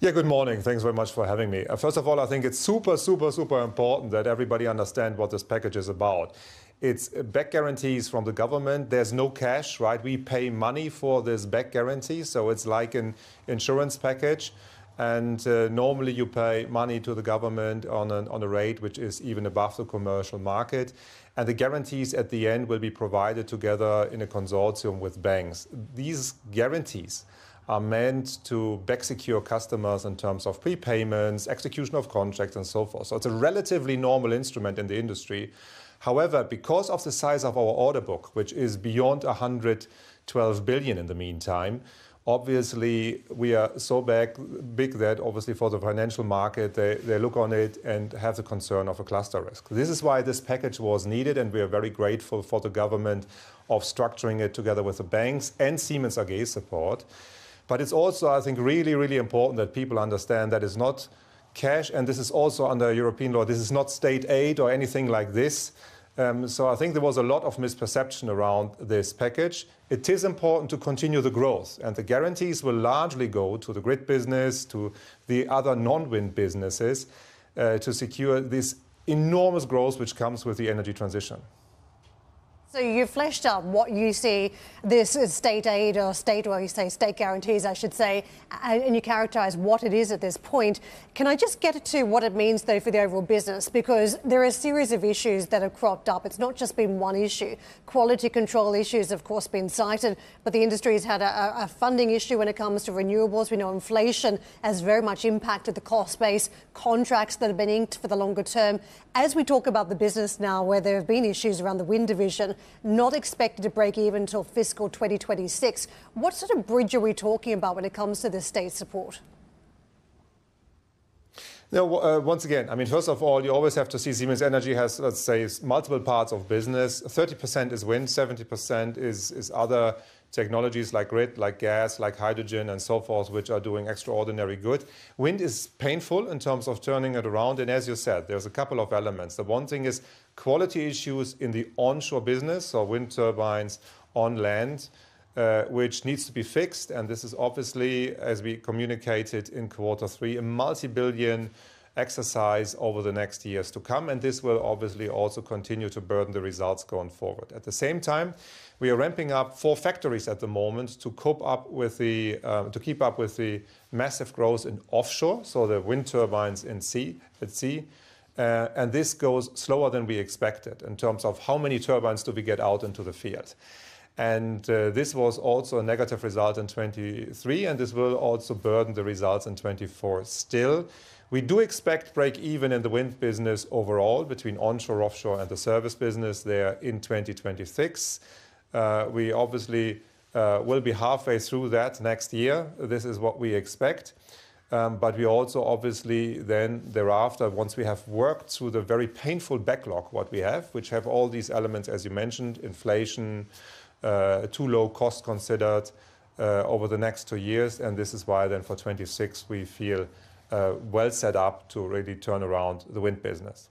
Yeah, good morning. Thanks very much for having me. Uh, first of all, I think it's super, super, super important that everybody understand what this package is about. It's back guarantees from the government. There's no cash, right? We pay money for this back guarantee, so it's like an insurance package. And uh, normally you pay money to the government on, an, on a rate which is even above the commercial market. And the guarantees at the end will be provided together in a consortium with banks. These guarantees are meant to back secure customers in terms of prepayments, execution of contracts, and so forth. So it's a relatively normal instrument in the industry. However, because of the size of our order book, which is beyond 112 billion in the meantime, obviously we are so big, big that obviously for the financial market they, they look on it and have the concern of a cluster risk. This is why this package was needed and we are very grateful for the government of structuring it together with the banks and Siemens AG support. But it's also, I think, really, really important that people understand that it's not cash, and this is also under European law. This is not state aid or anything like this. Um, so I think there was a lot of misperception around this package. It is important to continue the growth, and the guarantees will largely go to the grid business, to the other non-wind businesses, uh, to secure this enormous growth which comes with the energy transition. So you fleshed out what you see this is state aid or state, or you say state guarantees, I should say, and you characterize what it is at this point. Can I just get to what it means, though, for the overall business? Because there are a series of issues that have cropped up. It's not just been one issue. Quality control issues, of course, been cited, but the industry has had a, a funding issue when it comes to renewables. We know inflation has very much impacted the cost base, contracts that have been inked for the longer term. As we talk about the business now, where there have been issues around the wind division, not expected to break even until fiscal 2026. What sort of bridge are we talking about when it comes to the state support? No, uh, once again, I mean, first of all, you always have to see Siemens Energy has, let's say, multiple parts of business. 30% is wind, 70% is, is other technologies like grid, like gas, like hydrogen, and so forth, which are doing extraordinary good. Wind is painful in terms of turning it around. And as you said, there's a couple of elements. The one thing is quality issues in the onshore business, so wind turbines on land. Uh, which needs to be fixed. And this is obviously, as we communicated in quarter three, a multi billion exercise over the next years to come. And this will obviously also continue to burden the results going forward. At the same time, we are ramping up four factories at the moment to cope up with the uh, to keep up with the massive growth in offshore, so the wind turbines in sea at sea. Uh, and this goes slower than we expected in terms of how many turbines do we get out into the field. And uh, this was also a negative result in 23, and this will also burden the results in 24 still. We do expect break even in the wind business overall between onshore, offshore, and the service business there in 2026. Uh, we obviously uh, will be halfway through that next year. This is what we expect. Um, but we also obviously then thereafter, once we have worked through the very painful backlog what we have, which have all these elements as you mentioned, inflation, too low cost considered uh, over the next two years, and this is why then for 26 we feel uh, well set up to really turn around the wind business.